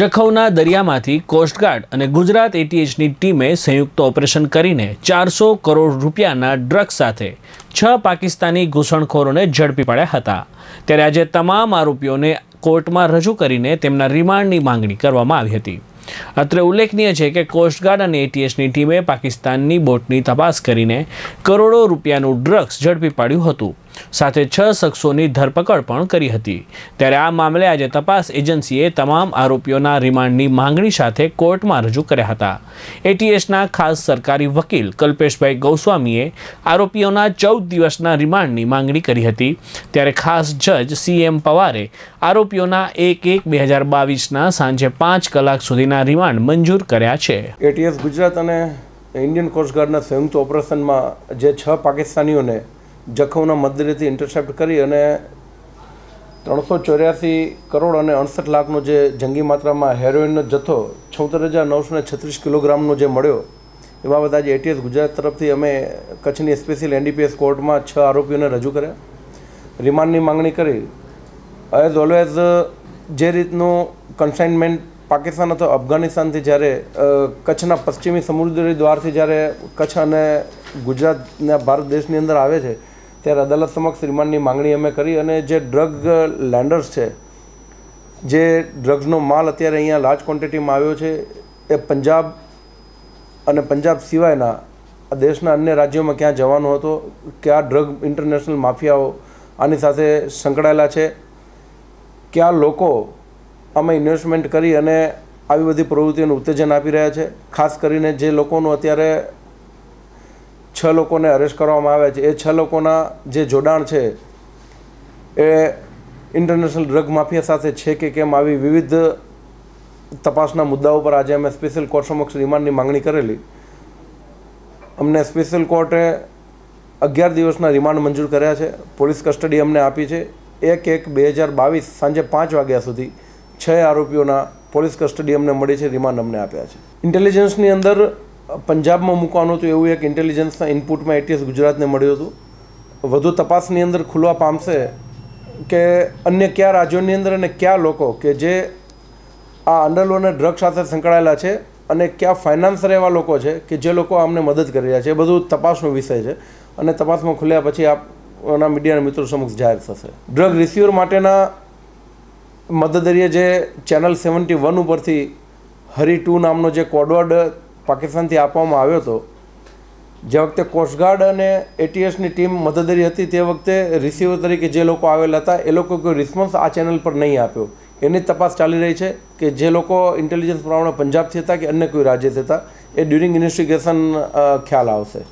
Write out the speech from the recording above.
જખૌના દરિયામાંથી coast guard અને ગુજરાત એટીએચની ટીમે સંયુક્ત ઓપરેશન કરીને ચારસો કરોડ રૂપિયાના ડ્રગ્સ સાથે છ પાકિસ્તાની ઘૂસણખોરોને ઝડપી પાડ્યા હતા. ત્યારે આજે તમામ આરોપીઓને કોર્ટમાં રજૂ કરીને તેમના રિમાન્ડની માંગણી કરવામાં આવી હતી. અત્રે ઉલ્લેખનીય છે કે કોસ્ટગાર્ડ અને એટીએસની ટીમે પાકિસ્તાનની બોટની તપાસ કરીને કરોડો રૂપિયાનું ડ્રગ્સ ઝડપી પાડ્યું હતું. સાથે છ શખ્સોની ધરપકડ પણ કરી હતી. ત્યારે આ મામલે આજે તપાસ એજન્સીએ તમામ આરોપીઓના રિમાન્ડની માંગણી સાથે કોર્ટમાં રજૂ કર્યા હતા. એટીએસના ખાસ સરકારી વકીલ કલ્પેશભાઈ ગૌસ્વામીએ આરોપીઓના ચૌદ દિવસના રિમાન્ડની માંગણી કરી હતી. ત્યારે ખાસ જજ સીએમ પવારે આરોપીઓના એક એક બે હજાર બાવીસના સાંજે પાંચ કલાક સુધીના રિમાન્ડ મંજૂર કર્યા છે. એટીએસ ગુજરાત અને ઇન્ડિયન કોસ્ટગાર્ડના સંયુક્ત ઓપરેશનમાં જે છ પાકિસ્તાનીઓને જખૌના મધ્યરેથી ઇન્ટરસેપ્ટ કરી અને ત્રણસો ચોર્યાસી કરોડ અને અડસઠ લાખનો જે જંગી માત્રામાં હેરોઇનનો જથ્થો, છોતેર હજાર નવસો ને છત્રીસ કિલોગ્રામનો જે મળ્યો, એ બાબત આજે એટીએસ ગુજરાત તરફથી અમે કચ્છની સ્પેશિયલ એનડીપીએસ કોર્ટમાં છ આરોપીઓને રજૂ કર્યા. રિમાન્ડની માંગણી કરી. એઝ ઓલવેઝ જે રીતનું કન્સાઇનમેન્ટ પાકિસ્તાન અથવા અફઘાનિસ્તાનથી જ્યારે કચ્છના પશ્ચિમી સમુદ્રી દ્વારથી જ્યારે કચ્છ અને ગુજરાતના ભારત દેશની અંદર આવે છે, ત્યારે અદાલત સમક્ષ રિમાન્ડની માંગણી અમે કરી અને જે ડ્રગ લેન્ડર્સ છે, જે ડ્રગ્સનો માલ અત્યારે અહીંયા લાર્જ ક્વોન્ટિટીમાં આવ્યો છે, એ પંજાબ અને પંજાબ સિવાયના દેશના અન્ય રાજ્યોમાં ક્યાં જવાનો હતો, કયા ડ્રગ ઇન્ટરનેશનલ માફિયાઓ આની સાથે સંકળાયેલા છે, કયા લોકો આમાં ઇન્વેસ્ટમેન્ટ કરી અને આવી બધી પ્રવૃત્તિઓનું ઉત્તેજન આપી રહ્યા છે. ખાસ કરીને જે લોકોનું અત્યારે છ લોકોને અરેસ્ટ કરવામાં આવ્યા છે, એ છ લોકોના જે જોડાણ છે, એ ઇન્ટરનેશનલ ડ્રગ માફિયા સાથે છે કે કેમ આવી વિવિધ તપાસના મુદ્દાઓ પર આજે અમે સ્પેશિયલ કોર્ટ સમક્ષ રિમાન્ડની માંગણી કરેલી. અમને સ્પેશિયલ કોર્ટે અગિયાર દિવસના રિમાન્ડ મંજૂર કર્યા છે. પોલીસ કસ્ટડી અમને આપી છે. એક એક બે હજાર બાવીસ સાંજે પાંચ વાગ્યા સુધી છ આરોપીઓના પોલીસ કસ્ટડી અમને મળી છે, રિમાન્ડ અમને આપ્યા છે. ઇન્ટેલિજન્સની અંદર પંજાબમાં મૂકવાનું હતું એવું એક ઇન્ટેલિજન્સના ઇનપુટમાં એટીએસ ગુજરાતને મળ્યું હતું. વધુ તપાસની અંદર ખુલવા પામશે કે અન્ય કયા રાજ્યોની અંદર અને કયા લોકો કે જે આ અંડરલો અને ડ્રગ સાથે સંકળાયેલા છે અને કયા ફાઇનાન્સર એવા લોકો છે કે જે લોકો અમને મદદ કરી રહ્યા છે. એ બધું તપાસનો વિષય છે અને તપાસમાં ખુલ્યા પછી આપના મીડિયાના મિત્રો સમક્ષ જાહેર થશે. ડ્રગ રિસીવર માટેના મદદરીએ જે ચેનલ સેવન્ટી વન ઉપરથી હરી ટુ નામનો જે કોડવર્ડ પાકિસ્તાનથી આપવામાં આવ્યો હતો, જે વખતે કોસ્ટગાર્ડ અને એટીએસની ટીમ મદદરી હતી તે વખતે રિસીવર તરીકે જે લોકો આવેલા હતા, એ લોકો કોઈ રિસ્પોન્સ આ ચેનલ પર નહીં આપ્યો. એની તપાસ ચાલી રહી છે કે જે લોકો ઇન્ટેલિજન્સ પ્રમાણે પંજાબથી હતા કે અન્ય કોઈ રાજ્યથી હતા, એ ડ્યુરિંગ ઇન્વેસ્ટિગેશન ખ્યાલ આવશે.